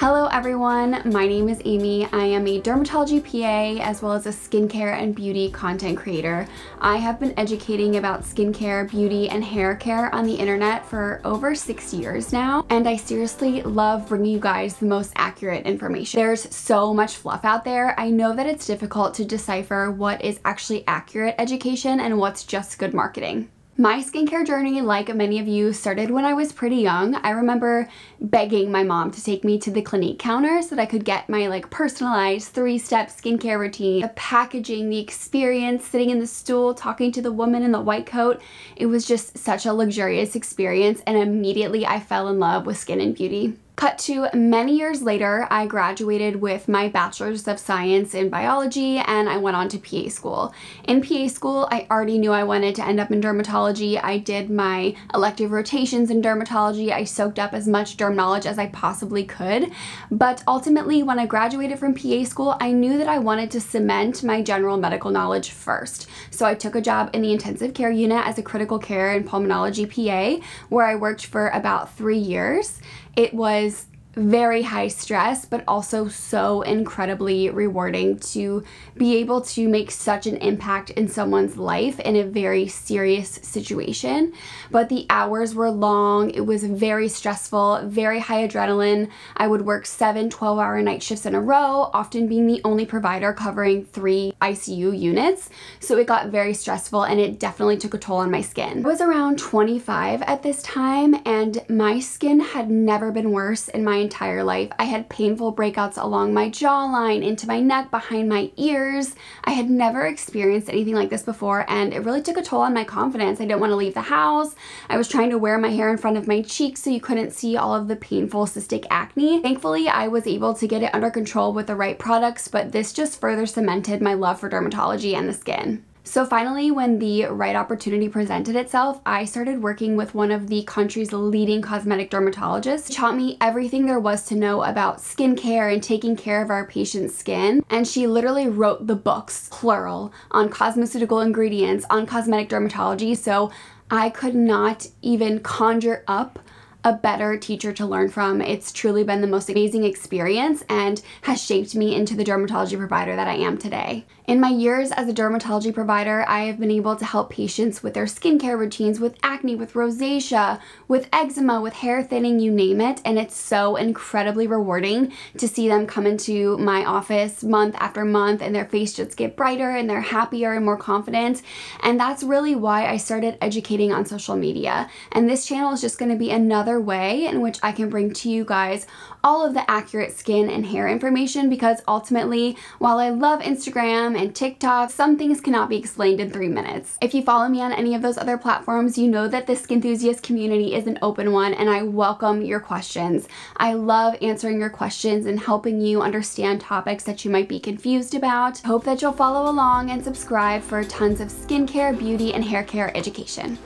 Hello everyone, my name is Amy. I am a dermatology PA as well as a skincare and beauty content creator. I have been educating about skincare, beauty, and hair care on the internet for over six years now, and I seriously love bringing you guys the most accurate information. There's so much fluff out there. I know that it's difficult to decipher what is actually accurate education and what's just good marketing. My skincare journey, like many of you, started when I was pretty young. I remember begging my mom to take me to the Clinique counter so that I could get my like personalized three-step skincare routine. The packaging, the experience, sitting in the stool, talking to the woman in the white coat. It was just such a luxurious experience and immediately I fell in love with skin and beauty. Cut to many years later, I graduated with my Bachelor's of Science in Biology and I went on to PA school. In PA school, I already knew I wanted to end up in dermatology. I did my elective rotations in dermatology. I soaked up as much derm knowledge as I possibly could. But ultimately, when I graduated from PA school, I knew that I wanted to cement my general medical knowledge first. So I took a job in the intensive care unit as a critical care and pulmonology PA, where I worked for about three years. It was very high stress, but also so incredibly rewarding to be able to make such an impact in someone's life in a very serious situation. But the hours were long, it was very stressful, very high adrenaline. I would work seven 12 hour night shifts in a row, often being the only provider covering three ICU units. So it got very stressful and it definitely took a toll on my skin. I was around 25 at this time and my skin had never been worse in my entire life. I had painful breakouts along my jawline, into my neck, behind my ears. I had never experienced anything like this before and it really took a toll on my confidence. I didn't want to leave the house. I was trying to wear my hair in front of my cheeks so you couldn't see all of the painful cystic acne. Thankfully, I was able to get it under control with the right products, but this just further cemented my love for dermatology and the skin. So finally, when the right opportunity presented itself, I started working with one of the country's leading cosmetic dermatologists. Taught me everything there was to know about skincare and taking care of our patient's skin. And she literally wrote the books, plural, on cosmeceutical ingredients, on cosmetic dermatology. So I could not even conjure up a better teacher to learn from. It's truly been the most amazing experience and has shaped me into the dermatology provider that I am today. In my years as a dermatology provider, I have been able to help patients with their skincare routines, with acne, with rosacea, with eczema, with hair thinning, you name it, and it's so incredibly rewarding to see them come into my office month after month and their face just get brighter and they're happier and more confident. And that's really why I started educating on social media. And this channel is just gonna be another way in which I can bring to you guys all of the accurate skin and hair information because ultimately, while I love Instagram and TikTok, some things cannot be explained in three minutes. If you follow me on any of those other platforms, you know that the Skinthusiast community is an open one and I welcome your questions. I love answering your questions and helping you understand topics that you might be confused about. Hope that you'll follow along and subscribe for tons of skincare, beauty, and hair care education.